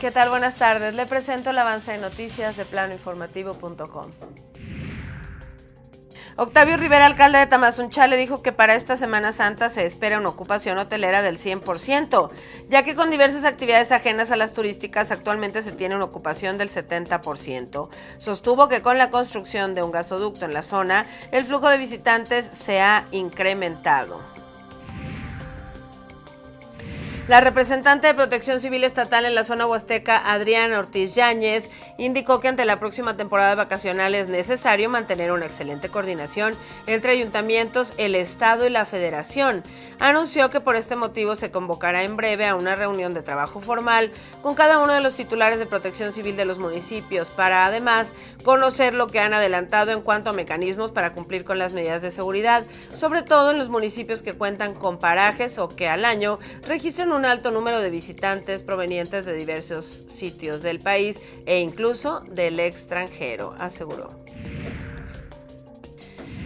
¿Qué tal? Buenas tardes. Le presento el avance de noticias de planoinformativo.com. Octavio Rivera, alcalde de Tamazunchale, dijo que para esta Semana Santa se espera una ocupación hotelera del 100%, ya que con diversas actividades ajenas a las turísticas actualmente se tiene una ocupación del 70%. Sostuvo que con la construcción de un gasoducto en la zona, el flujo de visitantes se ha incrementado. La representante de Protección Civil Estatal en la zona huasteca, Adriana Ortiz Yáñez, indicó que ante la próxima temporada vacacional es necesario mantener una excelente coordinación entre ayuntamientos, el Estado y la Federación. Anunció que por este motivo se convocará en breve a una reunión de trabajo formal con cada uno de los titulares de Protección Civil de los municipios para además conocer lo que han adelantado en cuanto a mecanismos para cumplir con las medidas de seguridad, sobre todo en los municipios que cuentan con parajes o que al año registran un alto número de visitantes provenientes de diversos sitios del país e incluso del extranjero, aseguró.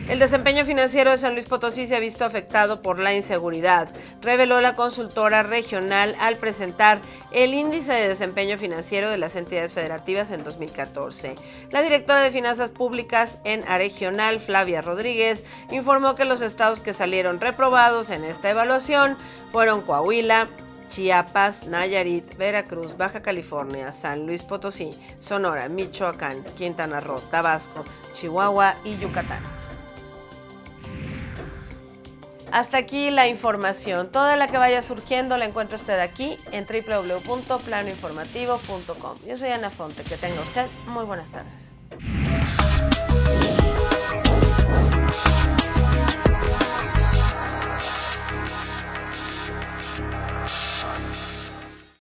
El desempeño financiero de San Luis Potosí se ha visto afectado por la inseguridad, reveló la consultora regional al presentar el índice de desempeño financiero de las entidades federativas en 2014. La directora de Finanzas Públicas en A Regional, Flavia Rodríguez, informó que los estados que salieron reprobados en esta evaluación fueron Coahuila, Chiapas, Nayarit, Veracruz, Baja California, San Luis Potosí, Sonora, Michoacán, Quintana Roo, Tabasco, Chihuahua y Yucatán. Hasta aquí la información. Toda la que vaya surgiendo la encuentra usted aquí en www.planoinformativo.com. Yo soy Ana Fonte. Que tenga usted muy buenas tardes.